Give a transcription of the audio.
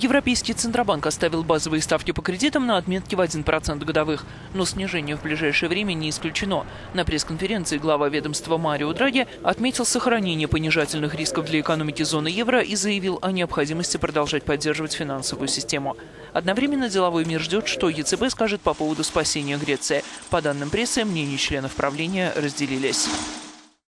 Европейский Центробанк оставил базовые ставки по кредитам на отметке в 1% годовых, но снижение в ближайшее время не исключено. На пресс-конференции глава ведомства Марио Драги отметил сохранение понижательных рисков для экономики зоны евро и заявил о необходимости продолжать поддерживать финансовую систему. Одновременно деловой мир ждет, что ЕЦБ скажет по поводу спасения Греции. По данным прессы, мнения членов правления разделились.